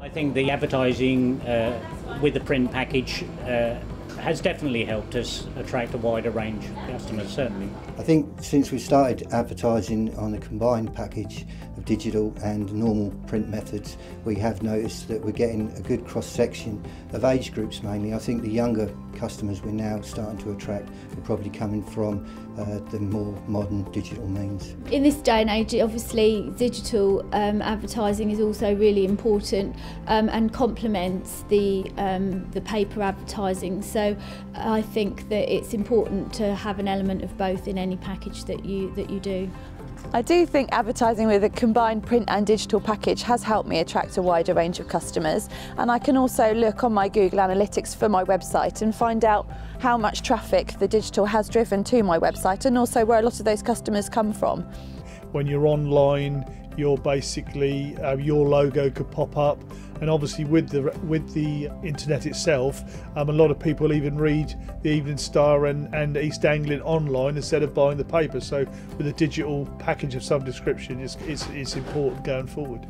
I think the advertising uh, with the print package uh, has definitely helped us attract a wider range of customers, certainly. I think since we started advertising on the combined package of digital and normal print methods, we have noticed that we're getting a good cross section of age groups mainly. I think the younger customers we're now starting to attract are probably coming from uh, the more modern digital means. In this day and age, obviously, digital um, advertising is also really important um, and complements the um, the paper advertising. So I think that it's important to have an element of both in any package that you that you do. I do think advertising with a combined print and digital package has helped me attract a wider range of customers and I can also look on my Google Analytics for my website and find out how much traffic the digital has driven to my website and also where a lot of those customers come from. When you're online you're basically uh, your logo could pop up and obviously with the with the internet itself um, a lot of people even read the Evening Star and, and East Anglian online instead of buying the paper so with a digital package of some description it's, it's, it's important going forward.